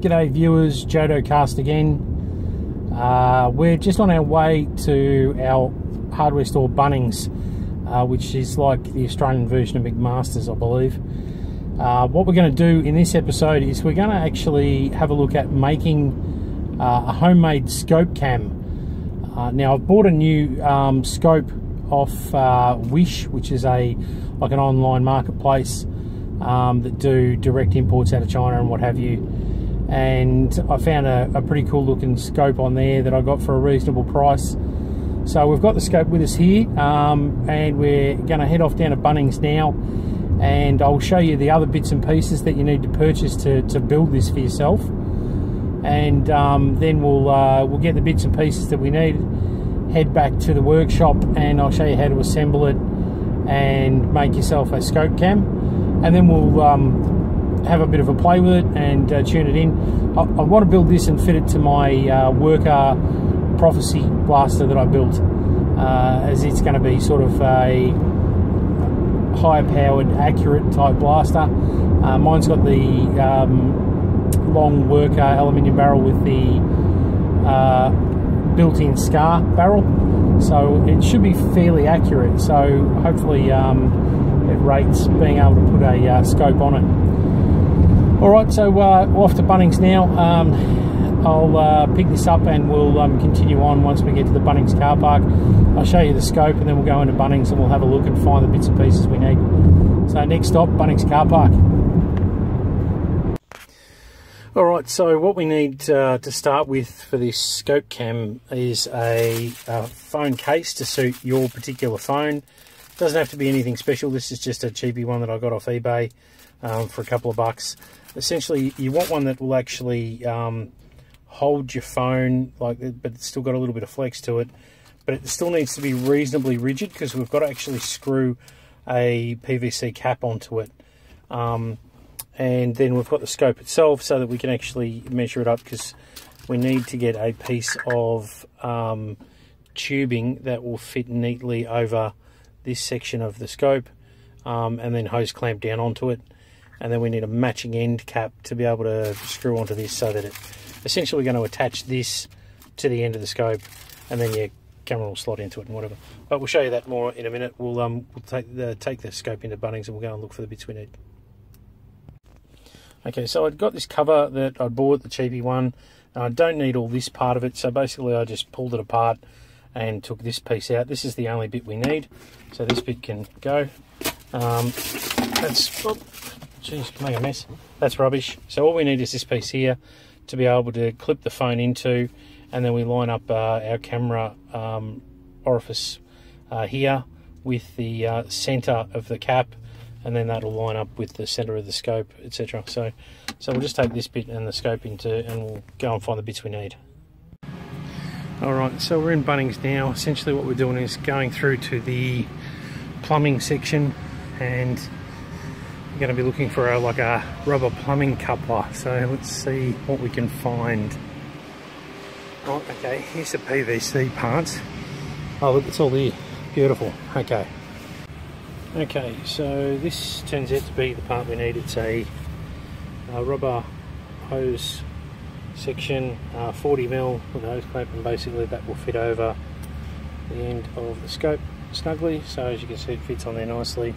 G'day viewers, Jodo Cast again. Uh, we're just on our way to our hardware store Bunnings, uh, which is like the Australian version of McMaster's, I believe. Uh, what we're going to do in this episode is we're going to actually have a look at making uh, a homemade scope cam. Uh, now I've bought a new um, scope off uh, Wish, which is a like an online marketplace um, that do direct imports out of China and what have you and I found a, a, pretty cool looking scope on there that I got for a reasonable price. So we've got the scope with us here um, and we're going to head off down to Bunnings now and I'll show you the other bits and pieces that you need to purchase to, to build this for yourself and um, then we'll uh, we'll get the bits and pieces that we need head back to the workshop and I'll show you how to assemble it and make yourself a scope cam and then we'll um, have a bit of a play with it and uh, tune it in. I, I, want to build this and fit it to my uh, Worker Prophecy blaster that I built, uh, as it's going to be sort of a higher powered, accurate type blaster. Uh, mine's got the um, long Worker aluminium barrel with the uh, built-in scar barrel, so it should be fairly accurate. So hopefully um, it rates being able to put a uh, scope on it. All right, so uh, we're off to Bunnings now. Um, I'll uh, pick this up and we'll um, continue on once we get to the Bunnings car park. I'll show you the scope and then we'll go into Bunnings and we'll have a look and find the bits and pieces we need. So next stop, Bunnings car park. All right, so what we need uh, to start with for this scope cam is a, a phone case to suit your particular phone. Doesn't have to be anything special. This is just a cheapy one that I got off eBay um, for a couple of bucks essentially you want one that will actually um, hold your phone like but it's still got a little bit of flex to it but it still needs to be reasonably rigid because we've got to actually screw a PVC cap onto it. Um, and then we've got the scope itself so that we can actually measure it up because we need to get a piece of um, tubing that will fit neatly over this section of the scope um, and then hose clamp down onto it and then we need a matching end cap to be able to screw onto this so that it essentially we're going to attach this to the end of the scope and then your camera will slot into it and whatever. But we'll show you that more in a minute. We'll um we'll take the take the scope into Bunnings and we'll go and look for the bits we need. Okay so I've got this cover that I bought the cheapy one. I don't need all this part of it so basically I just pulled it apart and took this piece out. This is the only bit we need so this bit can go. Um, that's Jeez, make a mess. That's rubbish. So all we need is this piece here to be able to clip the phone into and then we line up uh, our camera um, orifice uh, here with the uh, center of the cap and then that'll line up with the center of the scope etc so so we'll just take this bit and the scope into and we'll go and find the bits we need all right so we're in Bunnings now essentially what we're doing is going through to the plumbing section and going to be looking for a, like a rubber plumbing coupler. So let's see what we can find. Oh, okay, here's the PVC parts. Oh, look, it's all there. Beautiful. Okay. Okay, so this turns out to be the part we need. It's a, a rubber hose section, uh, 40 mil with a hose clamp, and basically that will fit over the end of the scope snugly. So as you can see, it fits on there nicely.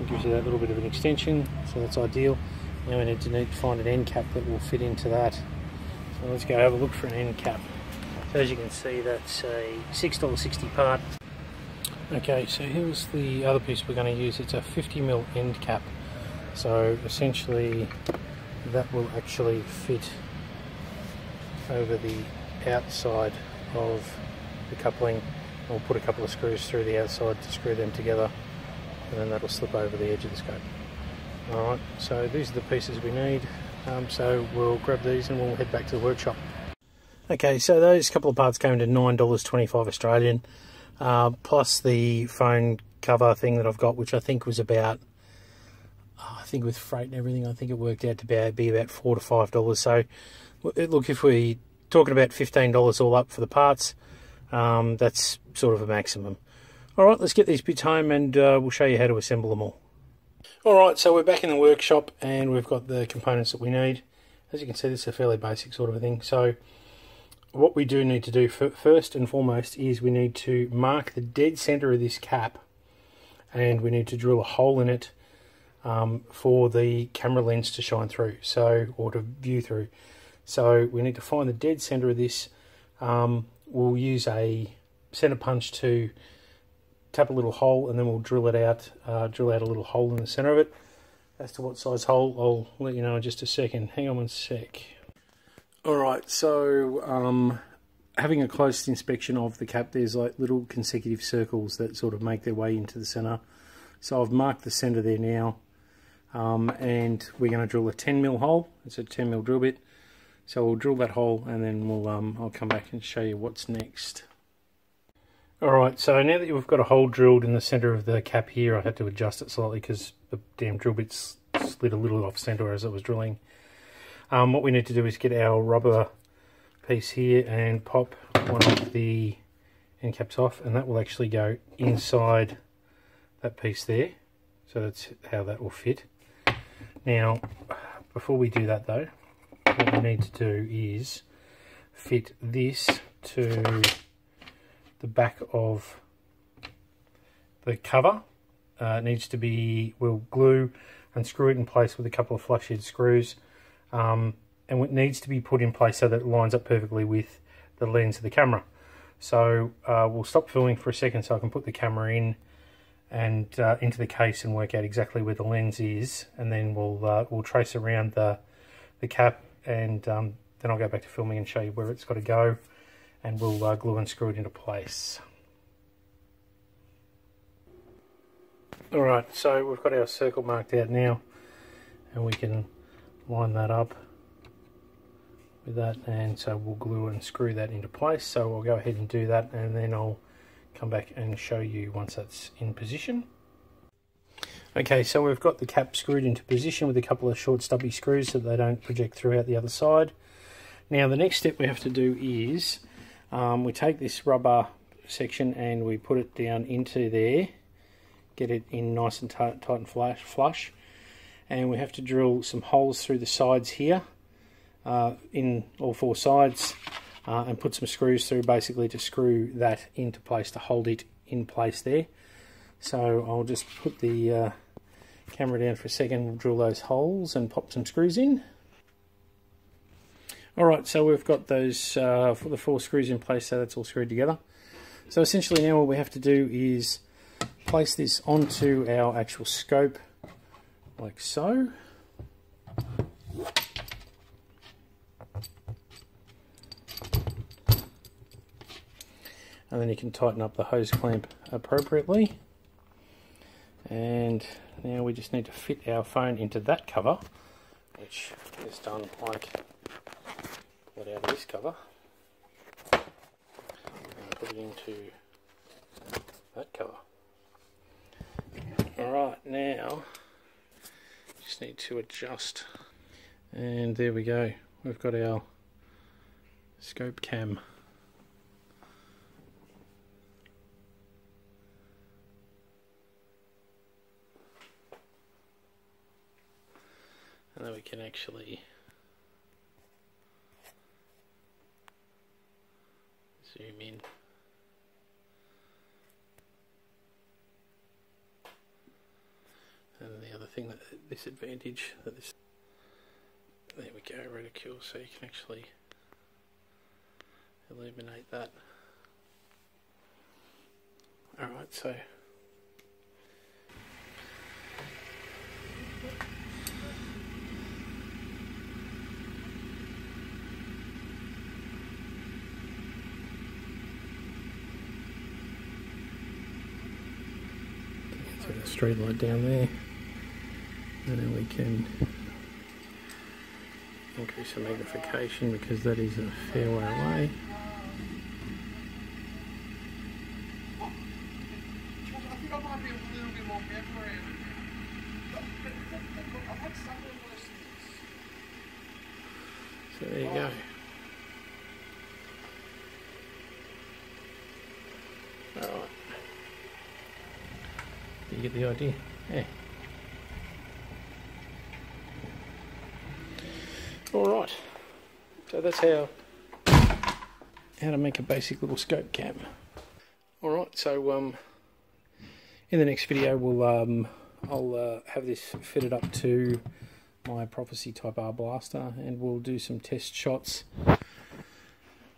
It gives you that little bit of an extension, so that's ideal. Now we need to need to find an end cap that will fit into that. So let's go have a look for an end cap. So as you can see, that's a $6.60 part. Okay, so here's the other piece we're going to use. It's a 50mm end cap. So essentially that will actually fit over the outside of the coupling. We'll put a couple of screws through the outside to screw them together and then that'll slip over the edge of the scope. Alright, so these are the pieces we need, um, so we'll grab these and we'll head back to the workshop. Okay, so those couple of parts came to $9.25 Australian, uh, plus the phone cover thing that I've got, which I think was about, oh, I think with freight and everything, I think it worked out to be, be about 4 to $5. So, look, if we're talking about $15 all up for the parts, um, that's sort of a maximum. Alright, let's get these bits home and uh, we'll show you how to assemble them all. Alright, so we're back in the workshop and we've got the components that we need. As you can see, this is a fairly basic sort of a thing. So what we do need to do first and foremost is we need to mark the dead center of this cap and we need to drill a hole in it um, for the camera lens to shine through so or to view through so we need to find the dead center of this um, we'll use a center punch to tap a little hole and then we'll drill it out uh, drill out a little hole in the center of it. As to what size hole I'll let you know in just a second. Hang on one sec. Alright so um, having a close inspection of the cap there's like little consecutive circles that sort of make their way into the center. So I've marked the center there now um, and we're going to drill a 10 mil hole. It's a 10 mil drill bit. So we'll drill that hole and then we'll um, I'll come back and show you what's next Alright, so now that we've got a hole drilled in the centre of the cap here, I had to adjust it slightly because the damn drill bit slid a little off centre as it was drilling. Um, what we need to do is get our rubber piece here and pop one of the end caps off and that will actually go inside that piece there. So that's how that will fit. Now, before we do that though, what we need to do is fit this to the back of the cover. Uh, needs to be, we'll glue and screw it in place with a couple of flush head screws. Um, and it needs to be put in place so that it lines up perfectly with the lens of the camera. So uh, we'll stop filming for a second so I can put the camera in and uh, into the case and work out exactly where the lens is and then we'll uh, we'll trace around the the cap and um, then I'll go back to filming and show you where it's got to go and we'll uh, glue and screw it into place. Alright, so we've got our circle marked out now and we can line that up with that and so we'll glue and screw that into place so we'll go ahead and do that and then I'll come back and show you once that's in position. Okay, so we've got the cap screwed into position with a couple of short stubby screws so they don't project throughout the other side. Now the next step we have to do is um, we take this rubber section and we put it down into there, get it in nice and tight, tight and flush, flush, and we have to drill some holes through the sides here, uh, in all four sides, uh, and put some screws through basically to screw that into place to hold it in place there. So I'll just put the uh, camera down for a second, we'll drill those holes and pop some screws in. Alright, so we've got those uh, for the four screws in place, so that's all screwed together. So essentially now what we have to do is place this onto our actual scope, like so. And then you can tighten up the hose clamp appropriately. And now we just need to fit our phone into that cover, which is done like it out of this cover and put it into that cover. Alright, now just need to adjust and there we go. We've got our scope cam. And then we can actually zoom in. And the other thing that this advantage that this there we go reticule so you can actually illuminate that. Alright so straight light down there and then we can increase the magnification because that is a fair way away so there you go Alright you get the idea. Yeah. Alright, so that's how, how to make a basic little scope cam. Alright, so um, in the next video we'll um, I'll uh, have this fitted up to my Prophecy Type R blaster and we'll do some test shots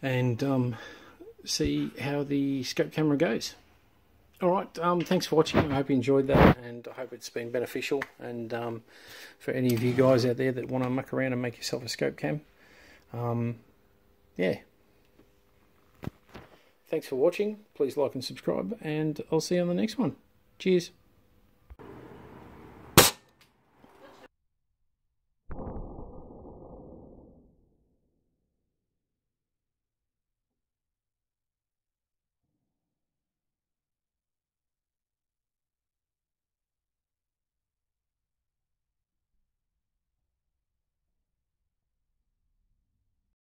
and um, see how the scope camera goes. Alright, um, thanks for watching. I hope you enjoyed that and I hope it's been beneficial and um, for any of you guys out there that want to muck around and make yourself a scope cam. Um, yeah. Thanks for watching. Please like and subscribe and I'll see you on the next one. Cheers.